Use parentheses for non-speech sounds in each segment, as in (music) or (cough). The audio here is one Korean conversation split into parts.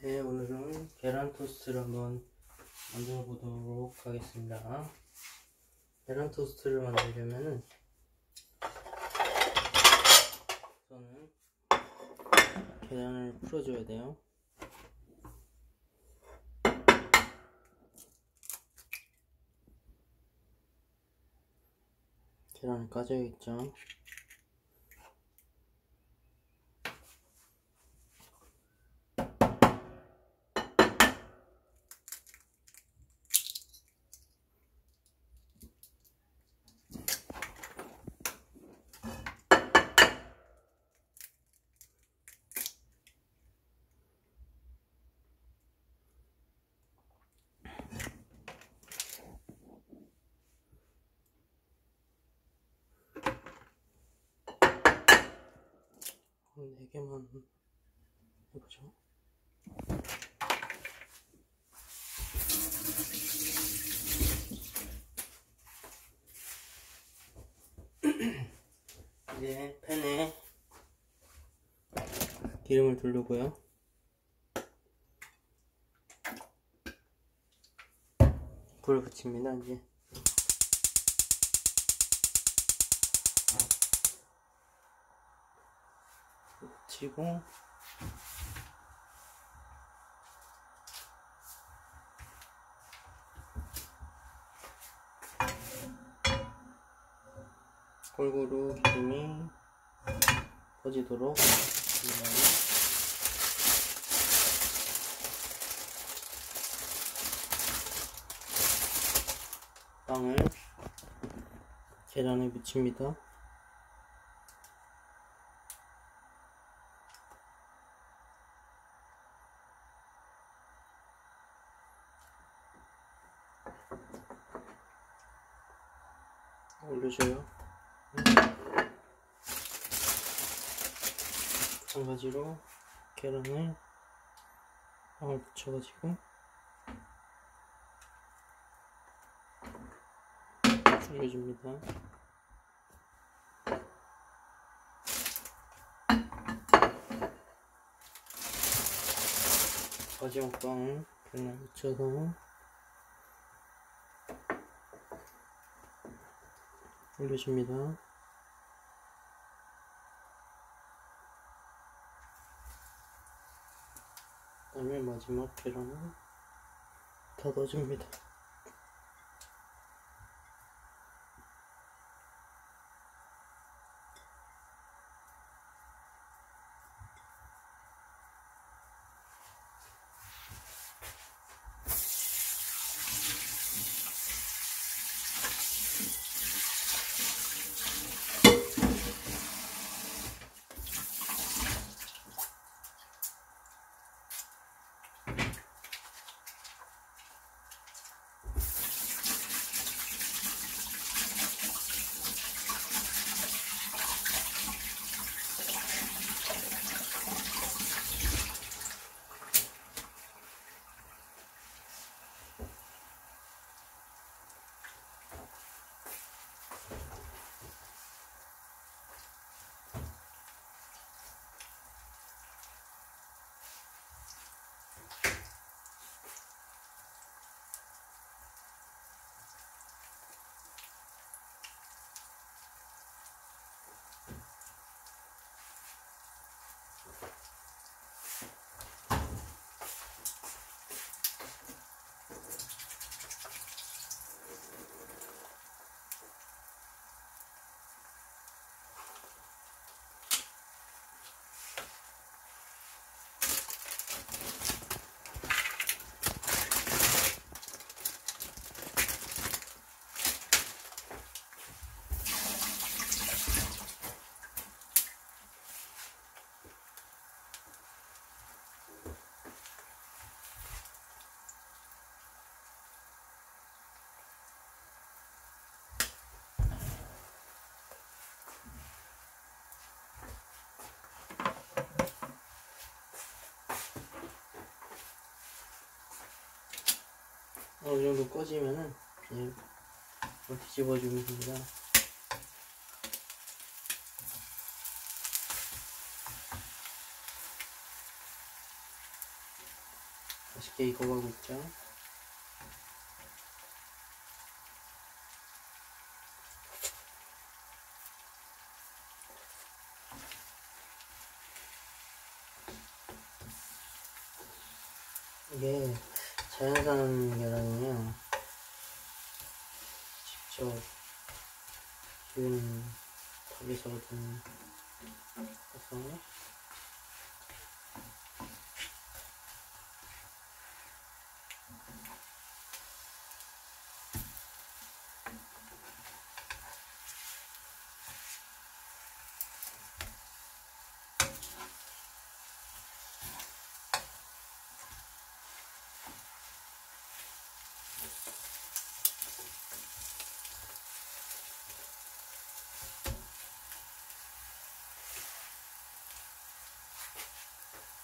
네, 오늘은 계란 토스트를 한번 만들어 보도록 하겠습니다. 계란 토스트를 만들려면은 우선은 계란을 풀어줘야 돼요. 계란을 까줘야겠죠. 한 4개만 해보죠. (clears throat) 이제 팬에 기름을 두르고요. 불을 붙입니다, 이제. 붙이고 골고루 기름이 퍼지도록 그다음에 빵을 계란에 묻힙니다. 올려줘요. 마찬가지로 계란을 빵을 붙여가지고 올려줍니다. 마지막 빵을 계란에 묻혀서 올려줍니다. 그 다음에 마지막 계란을 더 넣어줍니다. 어느 정도 꺼지면은 그냥 뒤집어 주면 됩니다. 맛있게 익어가고 있죠. 이게 자연산 계란이에요. 직접 기운 얻은 거서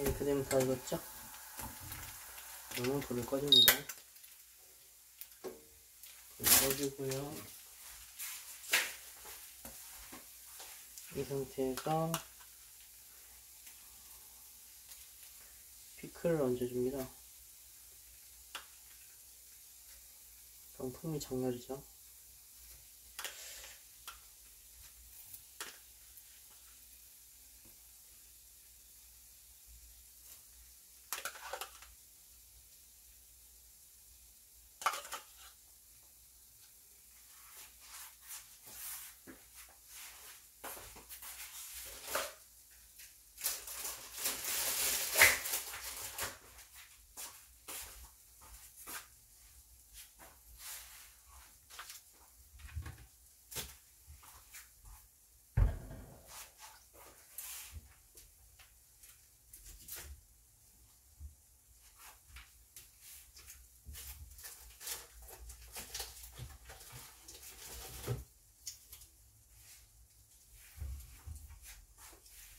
이렇게 되면 다 익었죠? 그러면 불을 꺼줍니다. 불 꺼주고요. 이 상태에서 피클을 얹어줍니다. 품이 장렬이죠.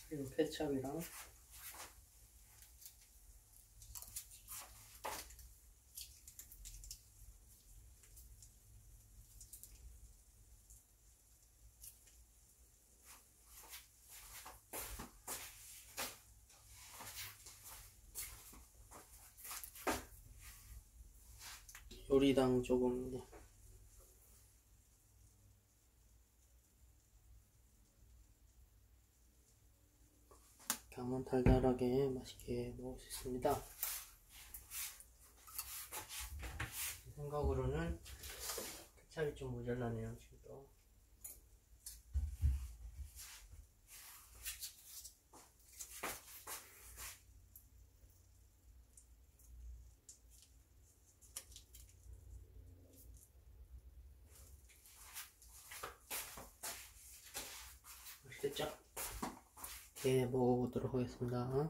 그리고 케찹이랑. 요리당 조금 하면 달달하게 맛있게 먹을 수 있습니다. 제 생각으로는 케찹이 좀 모자라네요 지금도. 맛있겠죠? 이렇게 먹어보도록 하겠습니다.